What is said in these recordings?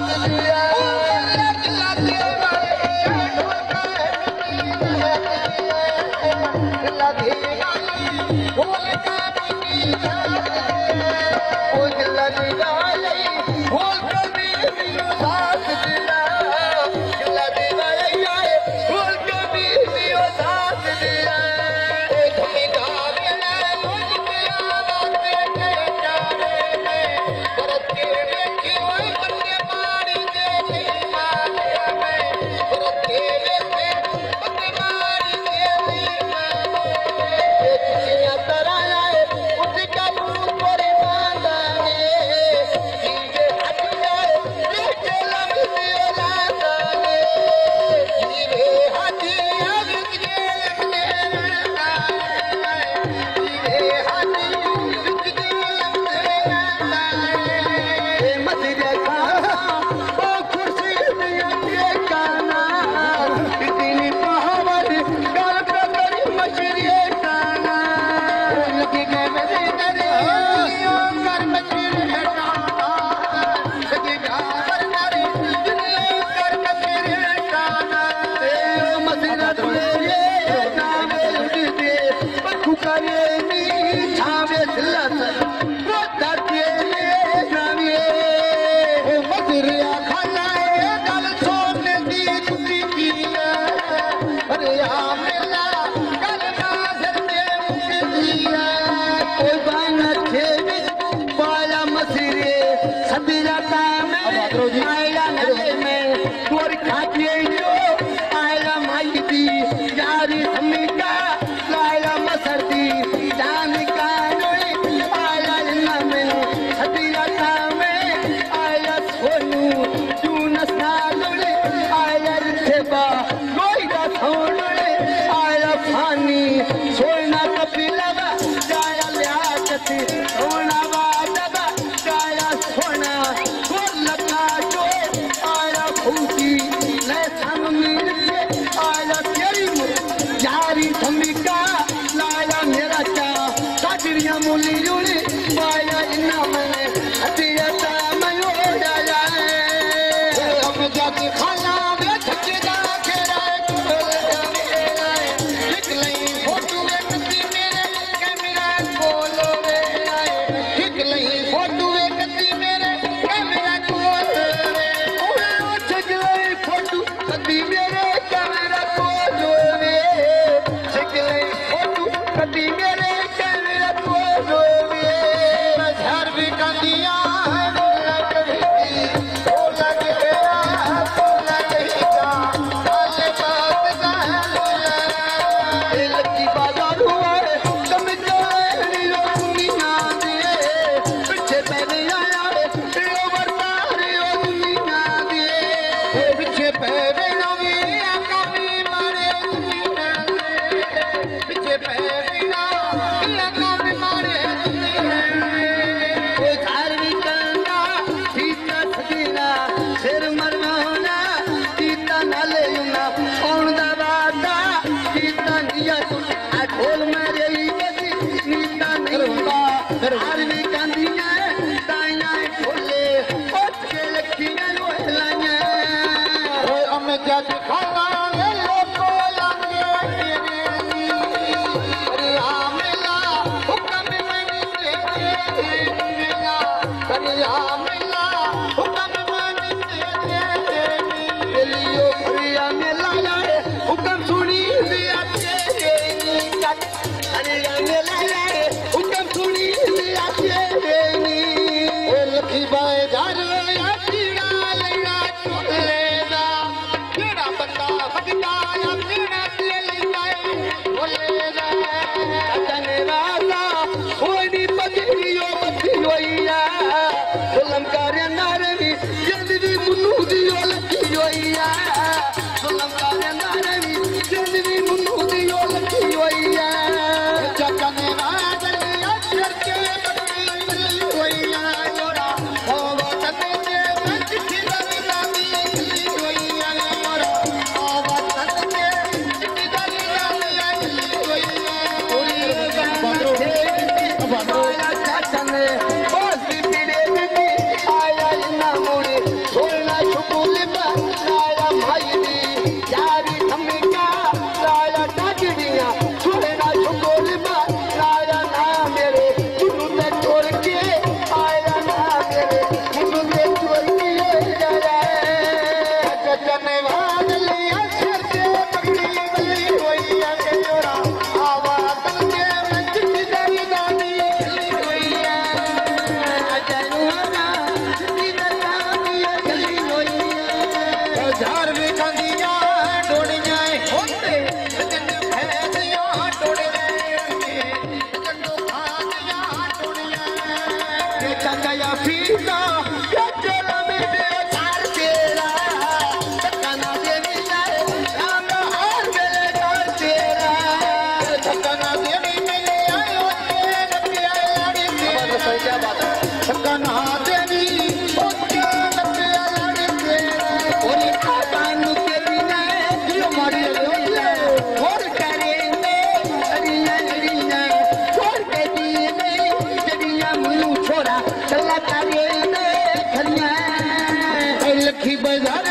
Hallelujah. Yeah. আমলেরও Vamos. की बाज़ार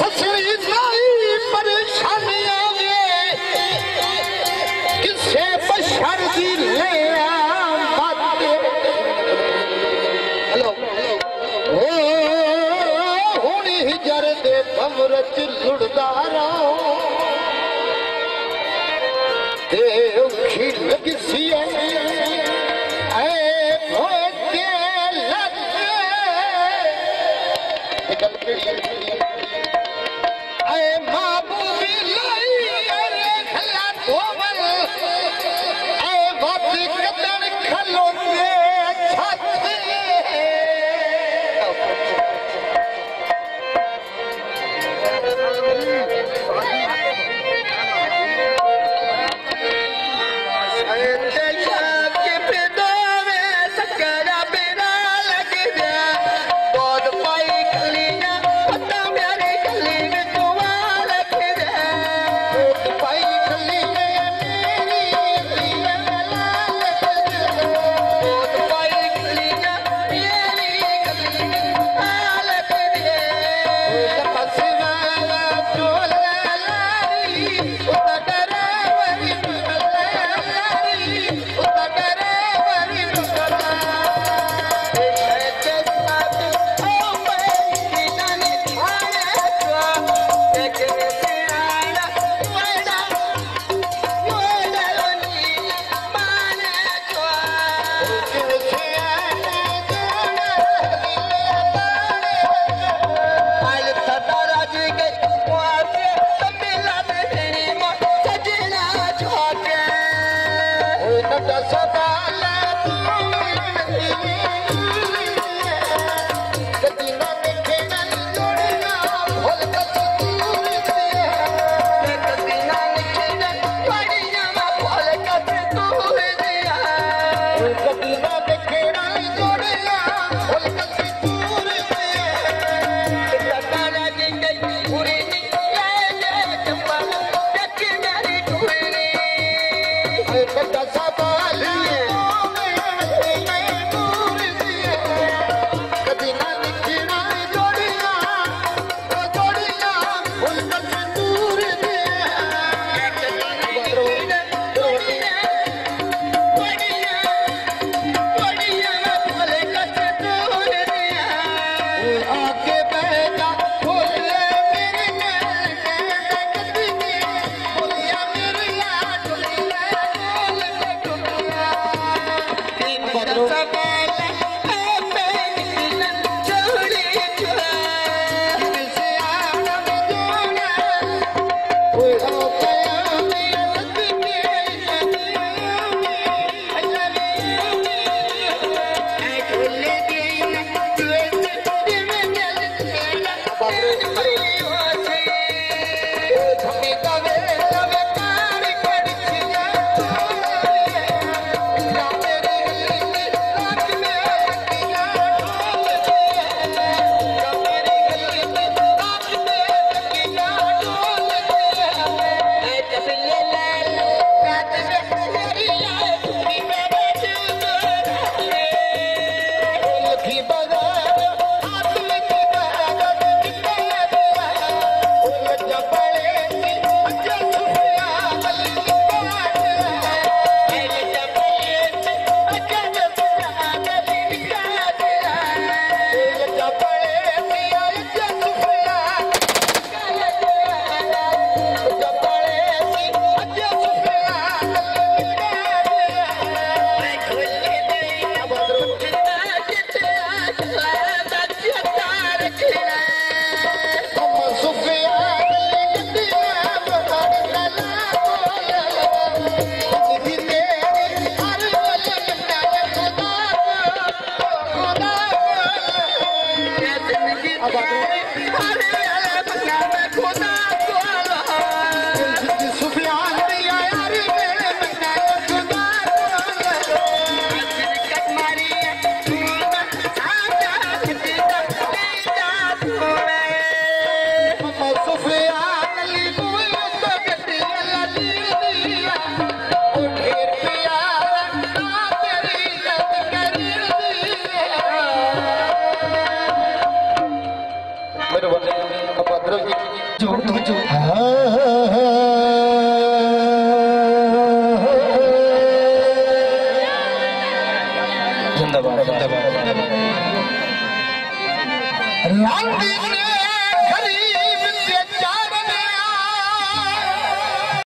Let's see